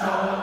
soul.